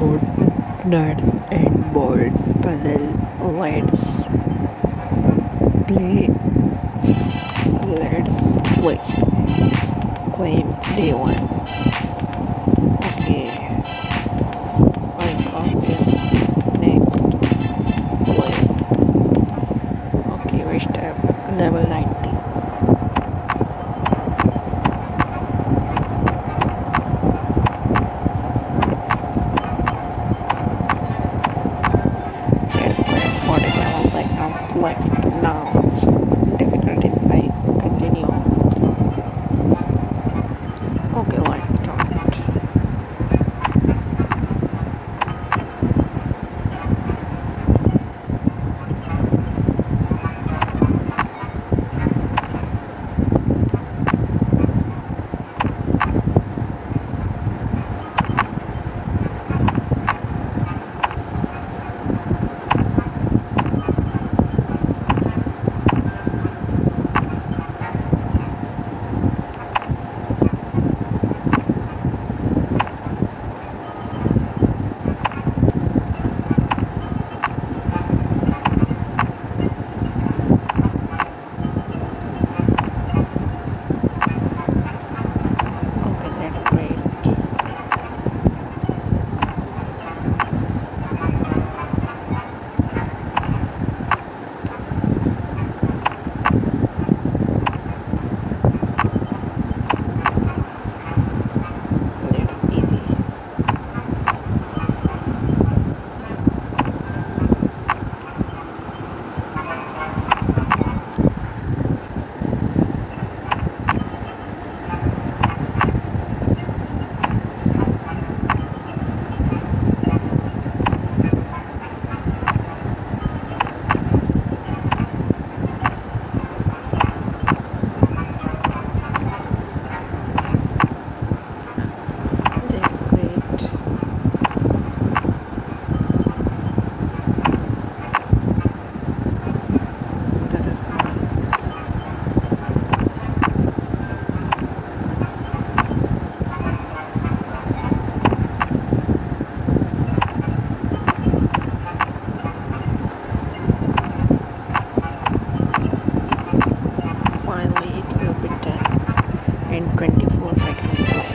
wood, nuts and bolts puzzle. Let's play. Let's play. Claim day one. Okay. My process next play. Okay, we step level 90. i'm like, now. Difficulties I continue. screen. 24 seconds.